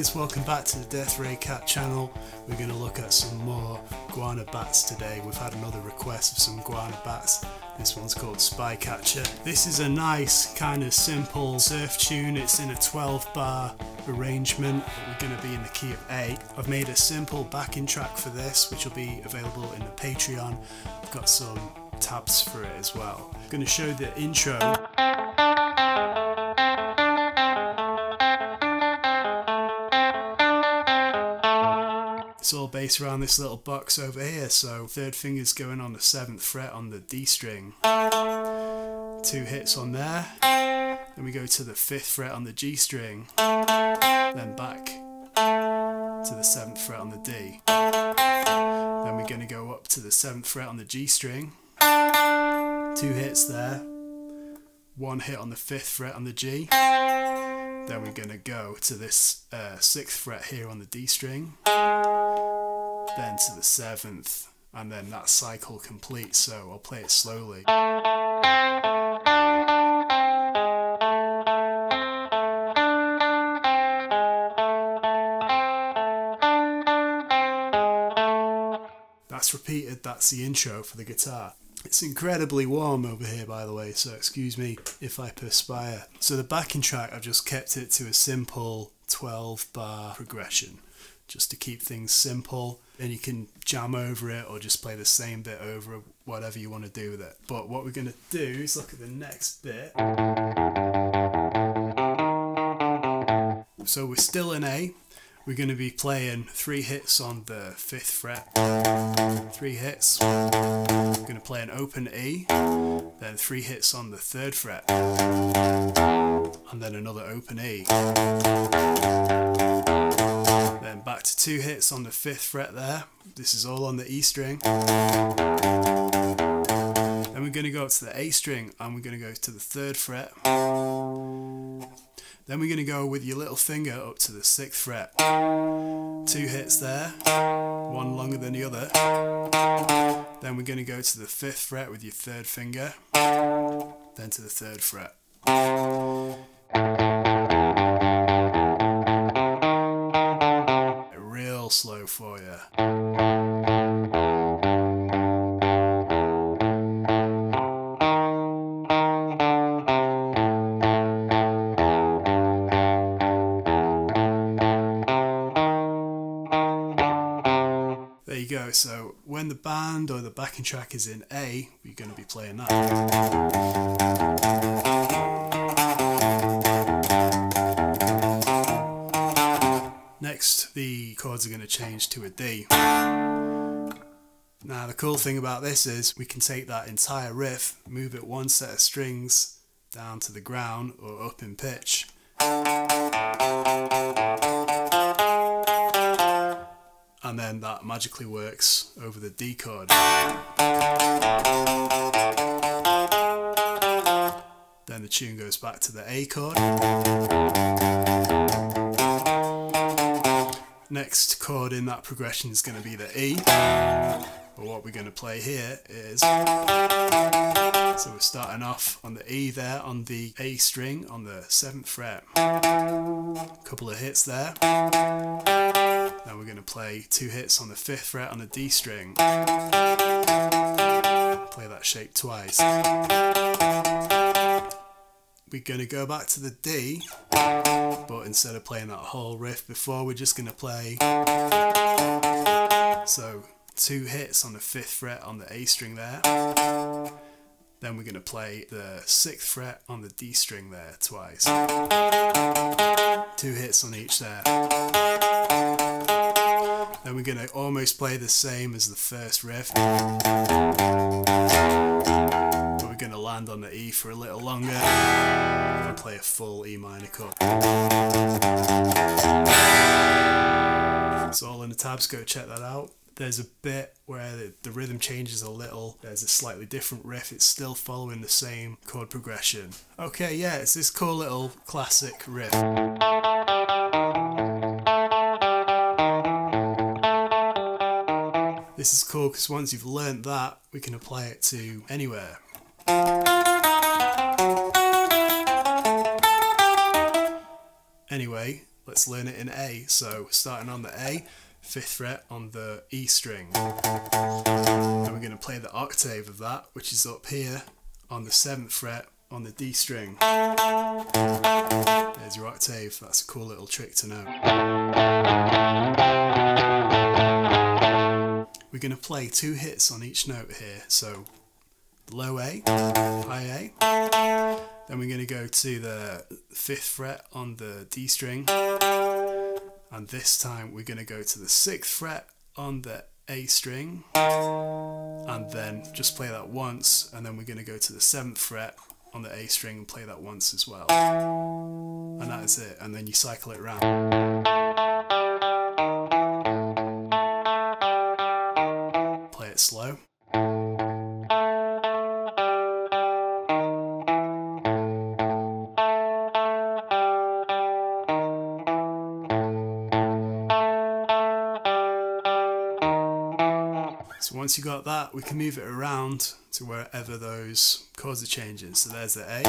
guys, welcome back to the Death Ray Cat channel. We're going to look at some more Guana Batz today. We've had another request of some Guana Batz. This one's called Spycatcher. This is a nice kind of simple surf tune. It's in a 12 bar arrangement, we're going to be in the key of A. I've made a simple backing track for this, which will be available in the Patreon. I've got some tabs for it as well. I'm going to show the intro. It's all based around this little box over here. So third finger's going on the seventh fret on the D string. Two hits on there. Then we go to the fifth fret on the G string. Then back to the seventh fret on the D. Then we're going to go up to the seventh fret on the G string. Two hits there. One hit on the fifth fret on the G. Then we're going to go to this uh, sixth fret here on the D string then to the seventh, and then that cycle completes. So I'll play it slowly. That's repeated, that's the intro for the guitar. It's incredibly warm over here, by the way, so excuse me if I perspire. So the backing track, I've just kept it to a simple 12 bar progression just to keep things simple. And you can jam over it or just play the same bit over whatever you want to do with it. But what we're going to do is look at the next bit. So we're still in A. We're going to be playing three hits on the fifth fret. Three hits. We're going to play an open E, then three hits on the third fret, and then another open E then back to two hits on the fifth fret there. This is all on the E string. Then we're going to go up to the A string and we're going to go to the third fret. Then we're going to go with your little finger up to the sixth fret. Two hits there, one longer than the other. Then we're going to go to the fifth fret with your third finger, then to the third fret. When the band or the backing track is in A, we're going to be playing that. Next, the chords are going to change to a D. Now the cool thing about this is we can take that entire riff, move it one set of strings down to the ground or up in pitch. And then that magically works over the D chord. Then the tune goes back to the A chord. Next chord in that progression is going to be the E. But what we're going to play here is. So we're starting off on the E there on the A string on the 7th fret. Couple of hits there. Then we're going to play two hits on the 5th fret on the D string. Play that shape twice we're going to go back to the D, but instead of playing that whole riff before, we're just going to play. So, two hits on the fifth fret on the A string there. Then we're going to play the sixth fret on the D string there twice. Two hits on each there. Then we're going to almost play the same as the first riff But we're going to land on the E for a little longer and play a full E minor chord. It's all in the tabs, go check that out. There's a bit where the, the rhythm changes a little, there's a slightly different riff, it's still following the same chord progression. Okay, yeah, it's this cool little classic riff. This is cool because once you've learnt that, we can apply it to anywhere. Anyway, let's learn it in A. So starting on the A, 5th fret on the E string. And we're going to play the octave of that, which is up here on the 7th fret on the D string. There's your octave, that's a cool little trick to know. We're going to play two hits on each note here, so low A, high A, then we're going to go to the 5th fret on the D string, and this time we're going to go to the 6th fret on the A string, and then just play that once, and then we're going to go to the 7th fret on the A string and play that once as well. And that is it, and then you cycle it around. Once you got that, we can move it around to wherever those chords are changing. So there's the A.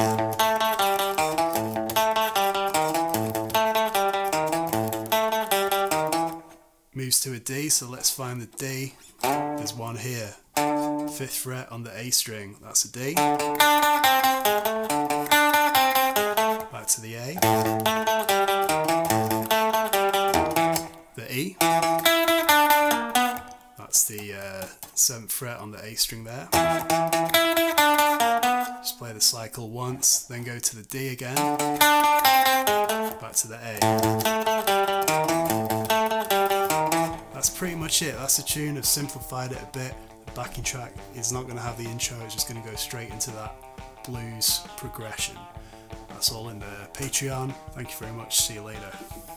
Moves to a D, so let's find the D. There's one here. Fifth fret on the A string, that's a D. Back to the A. The E. That's the uh, 7th fret on the A string there. Just play the cycle once, then go to the D again, back to the A. That's pretty much it, that's the tune, I've simplified it a bit. The backing track is not going to have the intro, it's just going to go straight into that blues progression. That's all in the Patreon. Thank you very much, see you later.